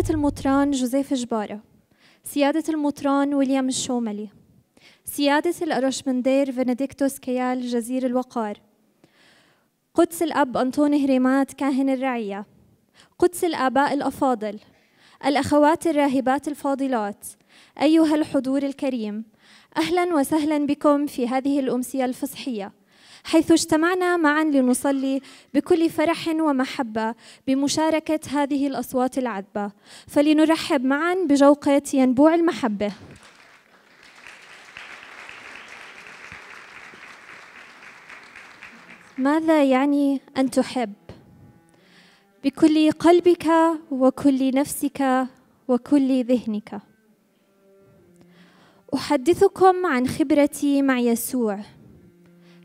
سيادة المطران جوزيف جبارة سيادة المطران ويليام الشوملي سيادة الأرشمندير فينيديكتوس كيال جزير الوقار قدس الأب أنطوني هريمات كاهن الرعية قدس الآباء الأفاضل الأخوات الراهبات الفاضلات أيها الحضور الكريم أهلا وسهلا بكم في هذه الأمسية الفصحية. حيث اجتمعنا معا لنصلي بكل فرح ومحبة بمشاركة هذه الأصوات العذبة. فلنرحب معا بجوقة ينبوع المحبة. ماذا يعني أن تحب؟ بكل قلبك وكل نفسك وكل ذهنك. أحدثكم عن خبرتي مع يسوع.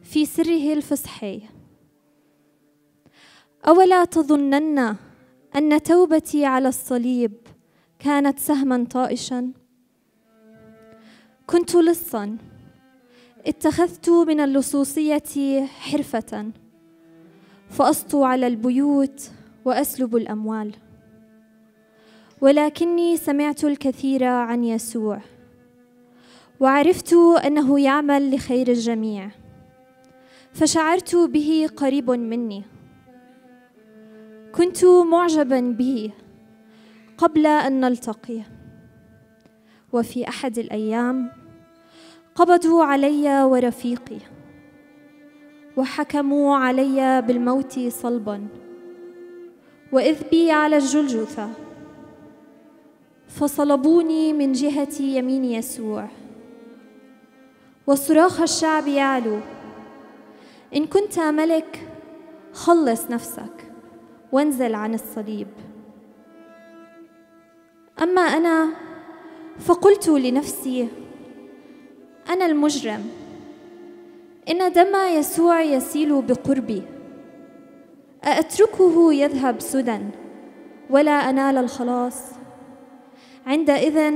في سره الفصحي أولا تظنن أن توبتي على الصليب كانت سهما طائشا. كنت لصا. اتخذت من اللصوصية حرفة. فاسطو على البيوت وأسلب الأموال. ولكني سمعت الكثير عن يسوع. وعرفت أنه يعمل لخير الجميع. فشعرت به قريب مني. كنت معجبا به قبل أن نلتقي. وفي أحد الأيام قبضوا علي ورفيقي وحكموا علي بالموت صلبا. وإذ بي على الجلجثة فصلبوني من جهة يمين يسوع. وصراخ الشعب يعلو إن كنت ملك خلص نفسك وانزل عن الصليب. أما أنا فقلت لنفسي أنا المجرم. إن دم يسوع يسيل بقربي أأتركه يذهب سدى ولا أنال الخلاص؟ عندئذ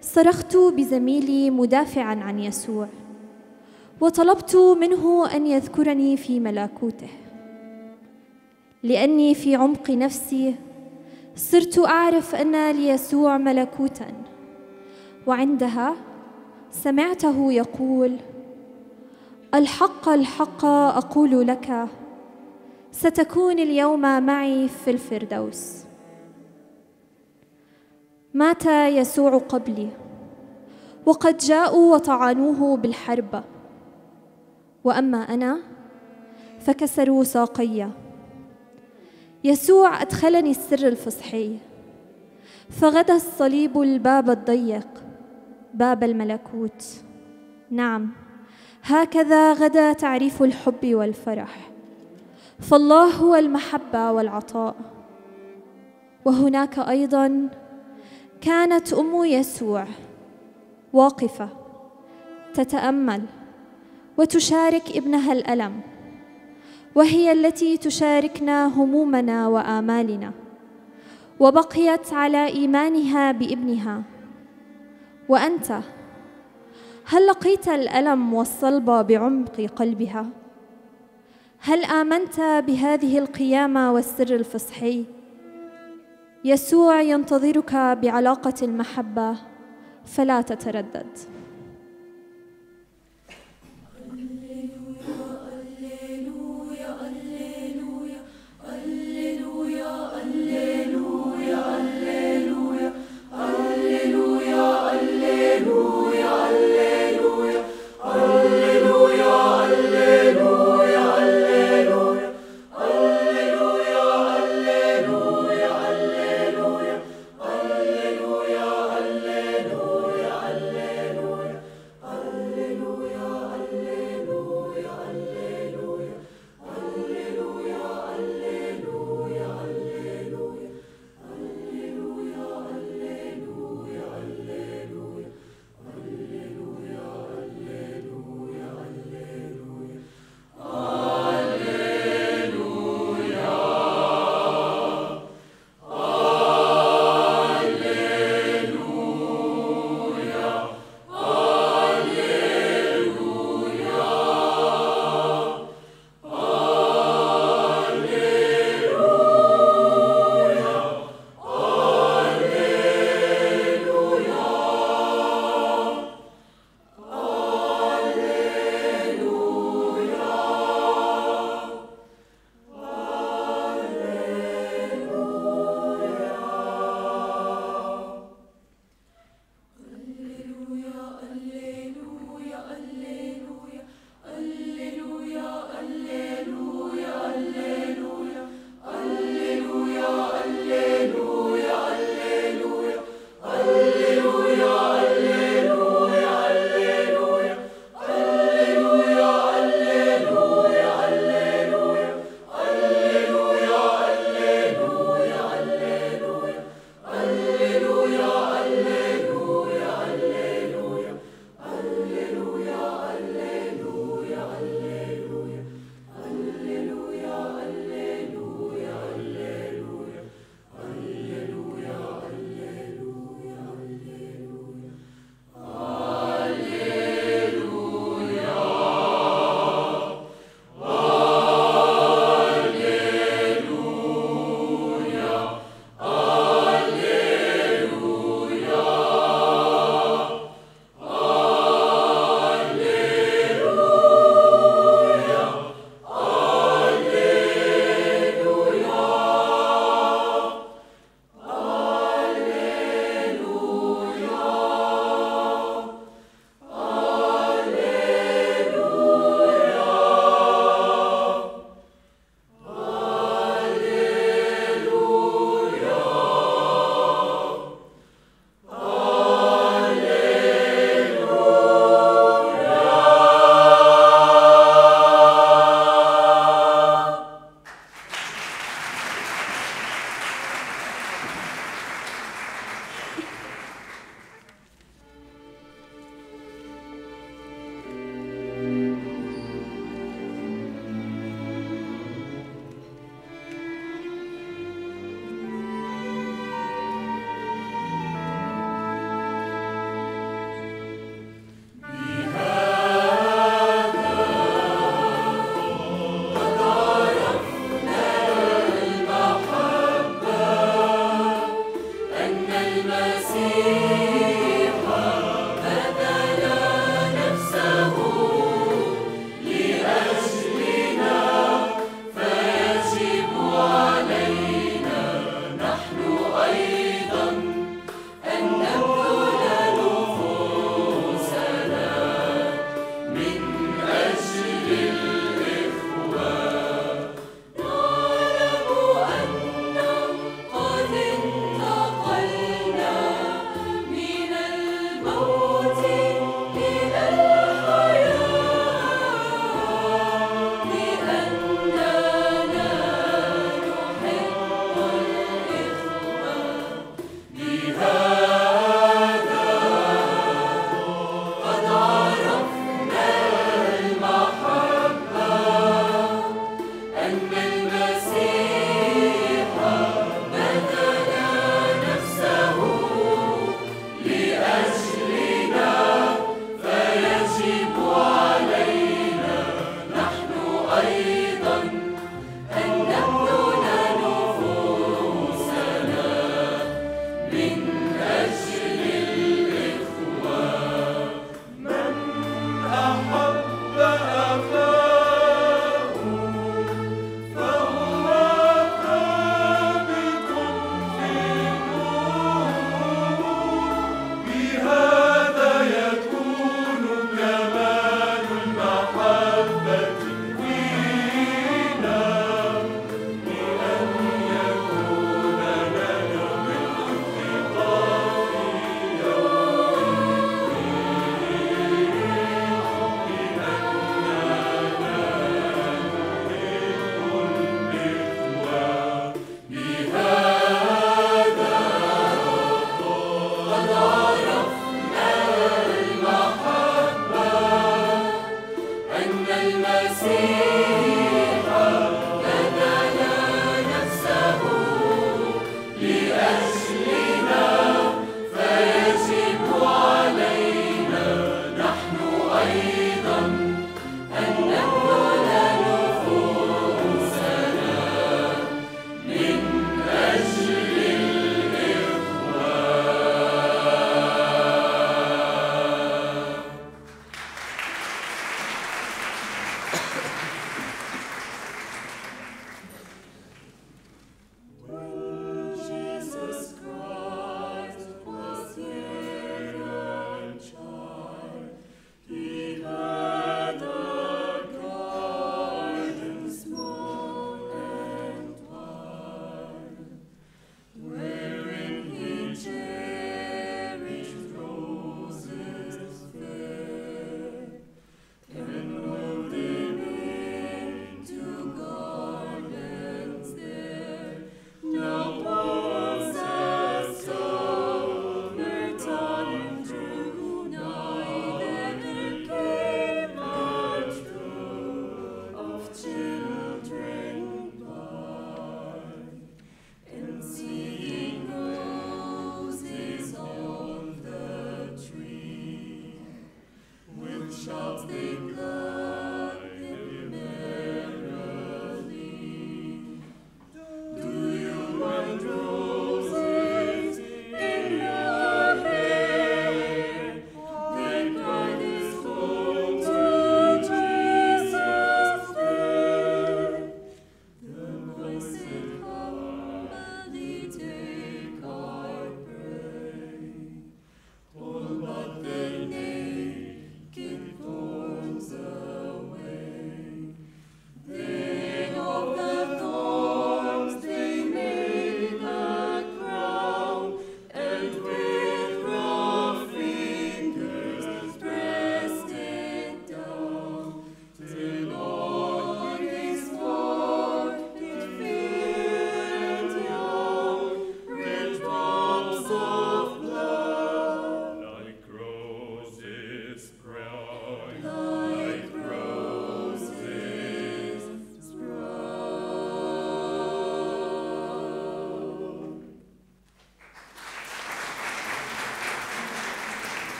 صرخت بزميلي مدافعا عن يسوع. وطلبت منه أن يذكرني في ملكوته لأني في عمق نفسي صرت أعرف أن ليسوع ملكوتا. وعندها سمعته يقول الحق الحق أقول لك ستكون اليوم معي في الفردوس. مات يسوع قبلي وقد جاءوا وطعنوه بالحرب. وأما أنا فكسروا ساقي. يسوع أدخلني السر الفصحي. فغدا الصليب الباب الضيق باب الملكوت. نعم هكذا غدا تعريف الحب والفرح. فالله هو المحبة والعطاء. وهناك أيضا كانت أم يسوع واقفة تتأمل. وتشارك ابنها الألم وهي التي تشاركنا همومنا وآمالنا وبقيت على إيمانها بابنها. وأنت هل لقيت الألم والصلب بعمق قلبها؟ هل آمنت بهذه القيامة والسر الفصحي؟ يسوع ينتظرك بعلاقة المحبة فلا تتردد.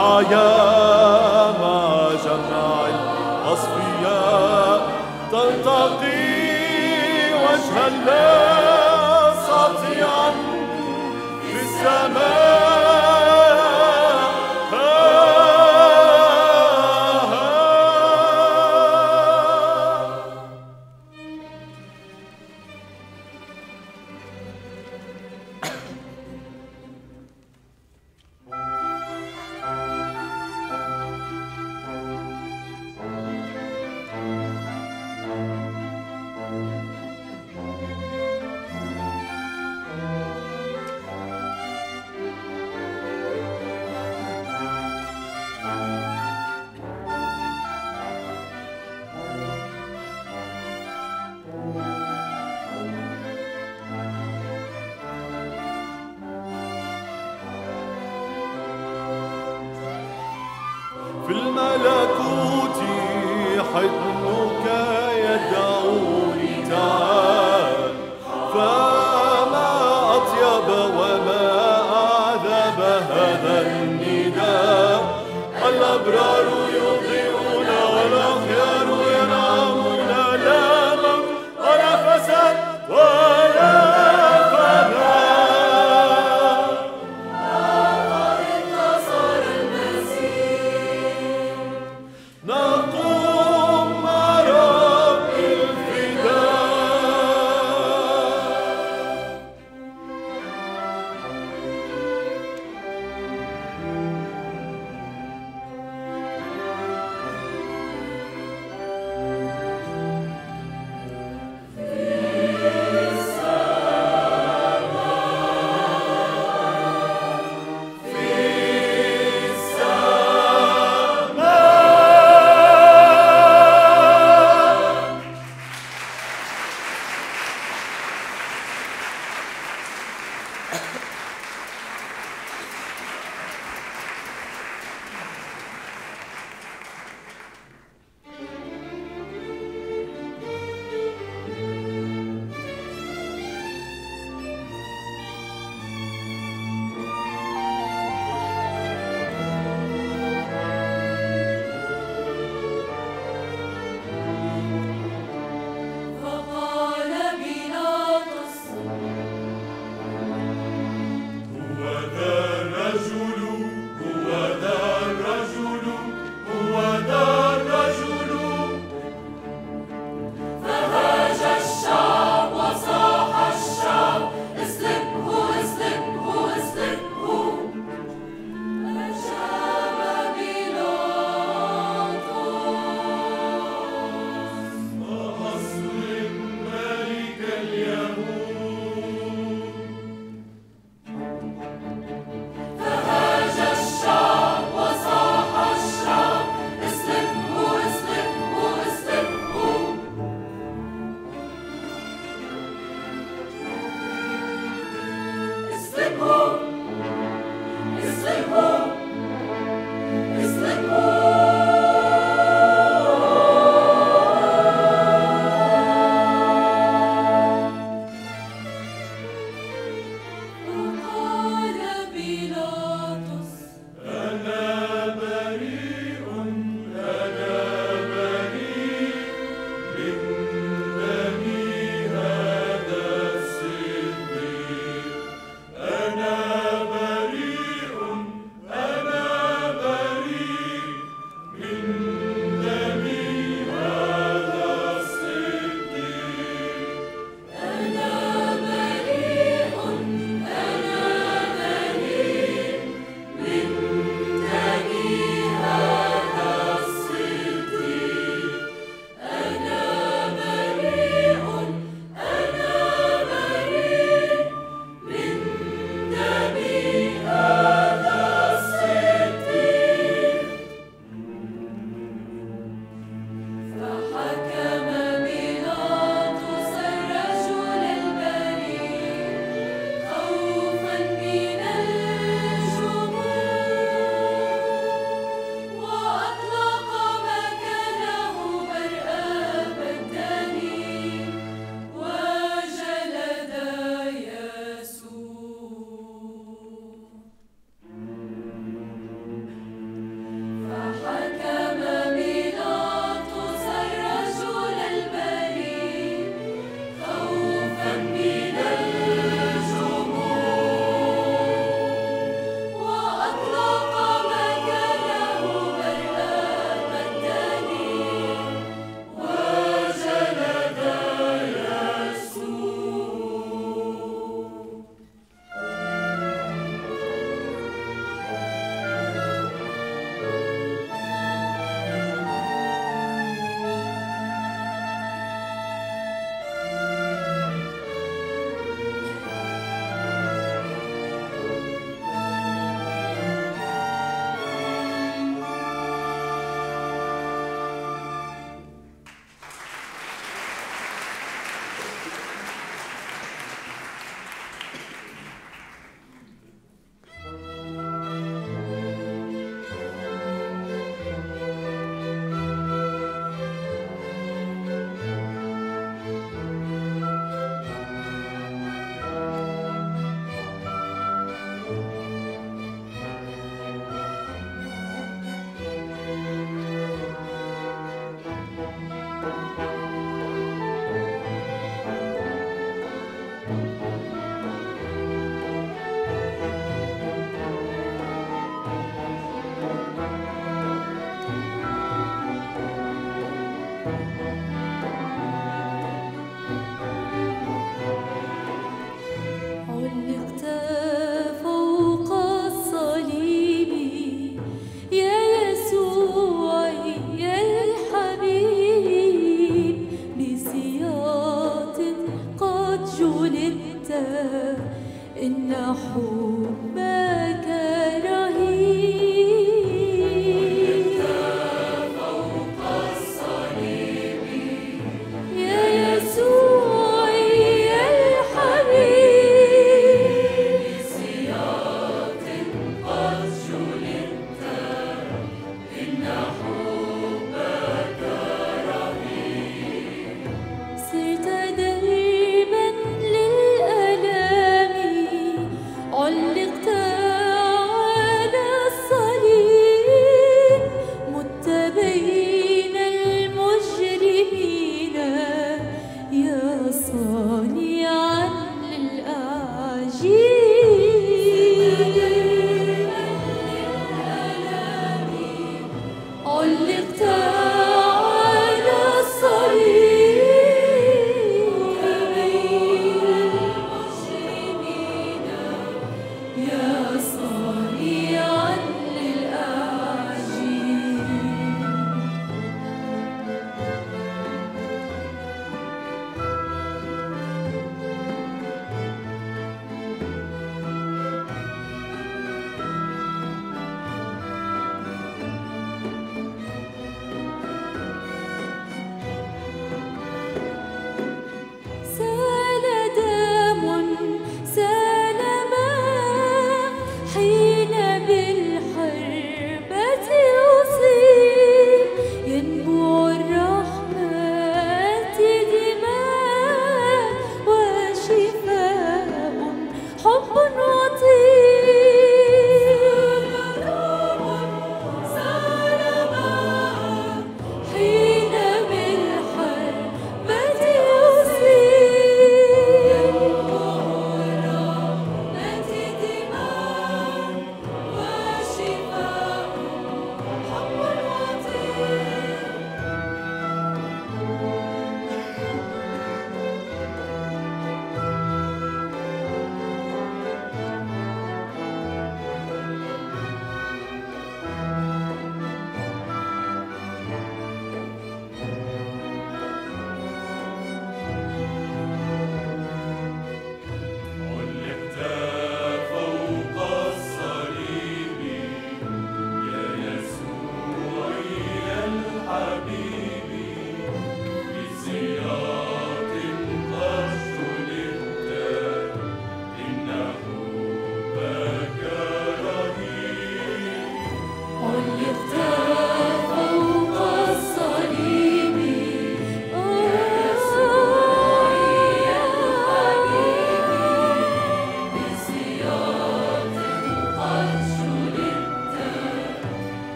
الحياة مع جمع الأصفياء تلتقي وجه لا سطيعا في السماء.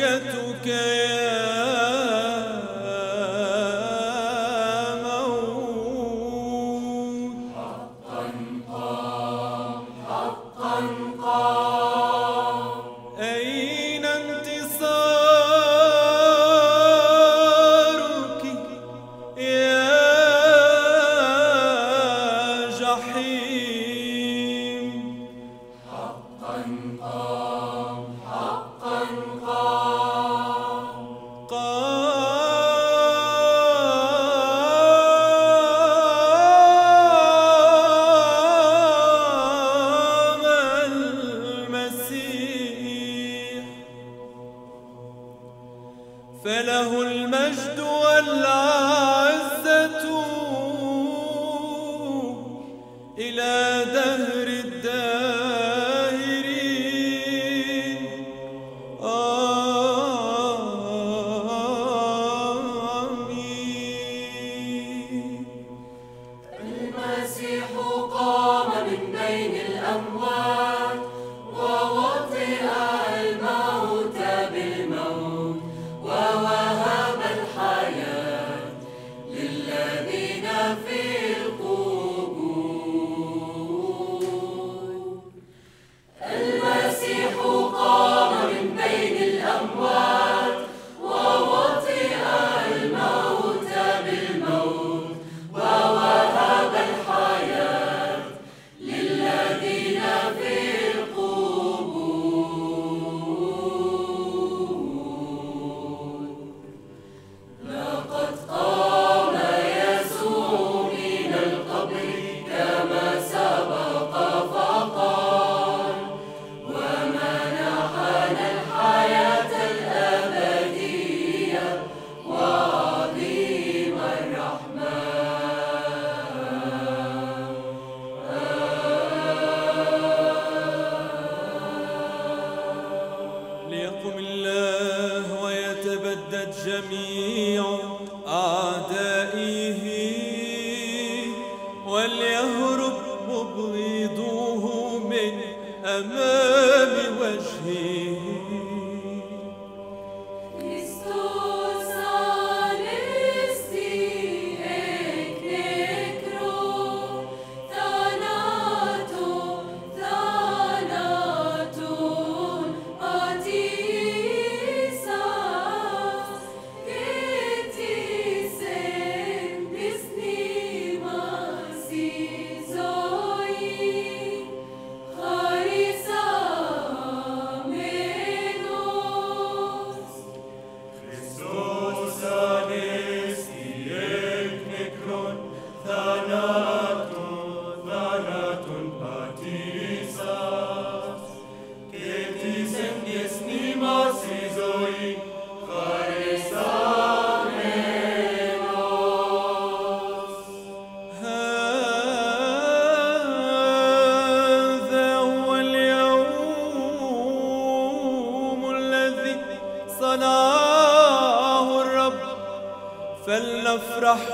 يا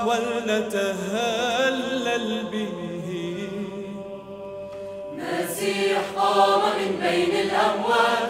ولنتهلل به. مسيح قام من بين الأموات